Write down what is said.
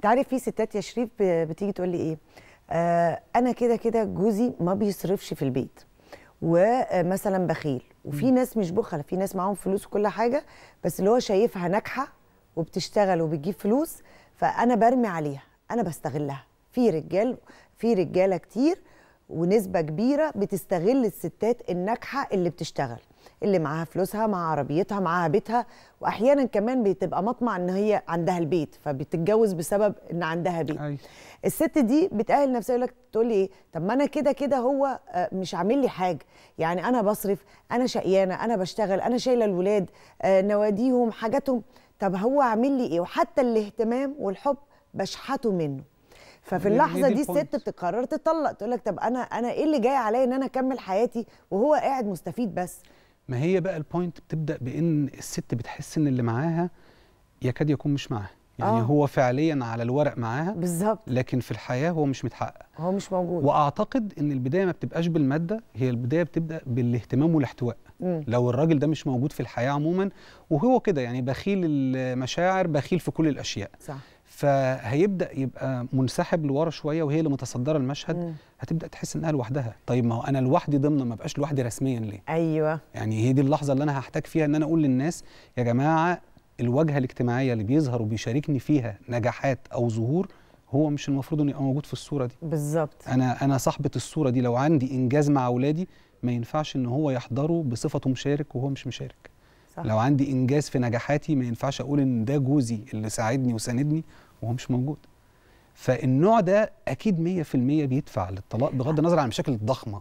انت عارف في ستات يا شريف بتيجي تقول لي إيه؟ آه أنا كده كده جوزي ما بيصرفش في البيت ومثلا بخيل وفي ناس مش بخلة في ناس معاهم فلوس وكل حاجة بس اللي هو شايفها ناجحة وبتشتغل وبتجيب فلوس فأنا برمي عليها أنا بستغلها. في رجال في رجالة كتير ونسبة كبيرة بتستغل الستات الناجحة اللي بتشتغل اللي معاها فلوسها مع عربيتها معاها بيتها وأحيانا كمان بتبقى مطمع إن هي عندها البيت فبتتجوز بسبب إن عندها بيت. أي. الست دي بتأهل نفسها يقول لك تقول لي إيه؟ طب ما أنا كده كده هو آه، مش عامل لي حاجة. يعني أنا بصرف أنا شقيانة أنا بشتغل أنا شايلة الولاد آه، نواديهم حاجاتهم. طب هو عامل لي إيه؟ وحتى الاهتمام والحب بشحته منه. ففي اللحظة دي. الست بتقرر تطلق تقول لك طب أنا أنا إيه اللي جاي عليا إن أنا أكمل حياتي وهو قاعد مستفيد بس ما هي بقى البوينت بتبدأ بإن الست بتحس إن اللي معاها يكاد يكون مش معاها يعني. آه. هو فعليا على الورق معاها بالظبط لكن في الحياة هو مش متحقق هو مش موجود وأعتقد إن البداية ما بتبقاش بالمادة هي البداية بتبدأ بالاهتمام والاحتواء مم. لو الراجل ده مش موجود في الحياة عموما وهو كده يعني بخيل المشاعر بخيل في كل الأشياء صح فهيبدأ يبقى منسحب لورا شوية وهي اللي متصدرة المشهد مم. هتبدأ تحس إنها لوحدها. طيب ما هو أنا لوحدي ضمن ما بقاش لوحدي رسميا ليه؟ أيوه. يعني هي دي اللحظة اللي أنا هحتاج فيها إن أنا أقول للناس يا جماعة الواجهة الاجتماعية اللي بيظهر وبيشاركني فيها نجاحات أو ظهور هو مش المفروض إنه يبقى موجود في الصورة دي. بالظبط. أنا أنا صاحبة الصورة دي لو عندي إنجاز مع أولادي ما ينفعش إن هو يحضره بصفته مشارك وهو مش مشارك. صح. لو عندي إنجاز في نجاحاتي ما ينفعش أقول إن ده جوزي اللي ساعدني وساندني وهو مش موجود فالنوع ده أكيد 100% بيدفع للطلاق بغض النظر عن المشاكل الضخمة